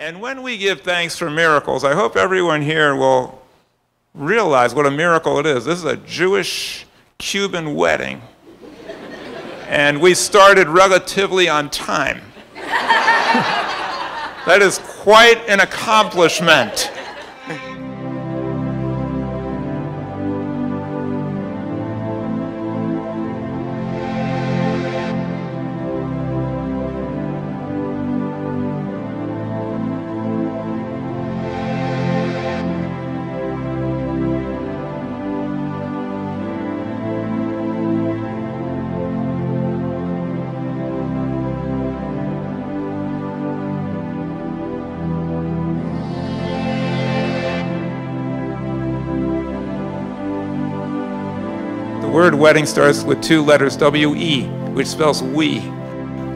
And when we give thanks for miracles, I hope everyone here will realize what a miracle it is. This is a Jewish Cuban wedding. and we started relatively on time. that is quite an accomplishment. Word wedding starts with two letters, W-E, which spells we.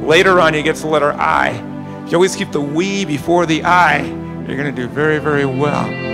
Later on, you get the letter I. You always keep the we before the I, you're going to do very, very well.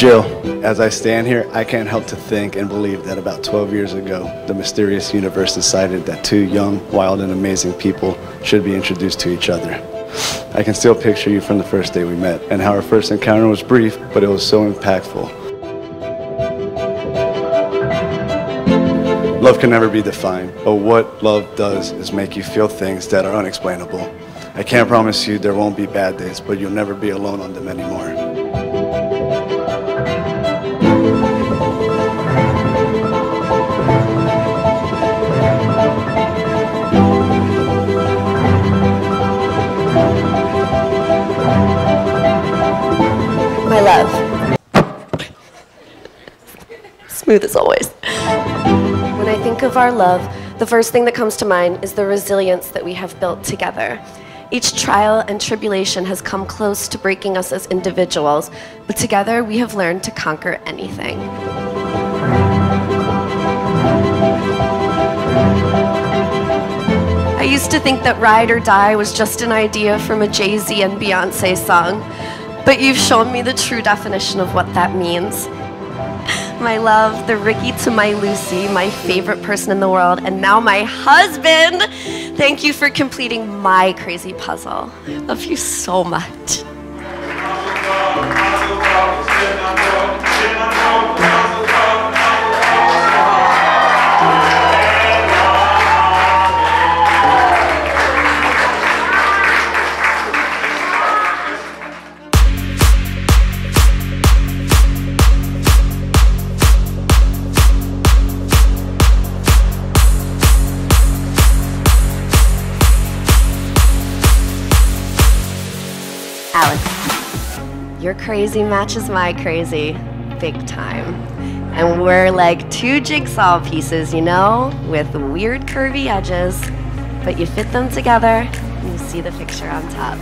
Jill, as I stand here, I can't help to think and believe that about 12 years ago, the mysterious universe decided that two young, wild, and amazing people should be introduced to each other. I can still picture you from the first day we met and how our first encounter was brief, but it was so impactful. Love can never be defined, but what love does is make you feel things that are unexplainable. I can't promise you there won't be bad days, but you'll never be alone on them anymore. Love. Smooth as always. When I think of our love, the first thing that comes to mind is the resilience that we have built together. Each trial and tribulation has come close to breaking us as individuals, but together we have learned to conquer anything. I used to think that Ride or Die was just an idea from a Jay Z and Beyonce song, but you've shown me the true definition of what that means. My love, the Ricky to my Lucy, my favorite person in the world, and now my husband. Thank you for completing my crazy puzzle. I love you so much. Alex, your crazy matches my crazy big time. And we're like two jigsaw pieces, you know, with weird curvy edges, but you fit them together and you see the picture on top.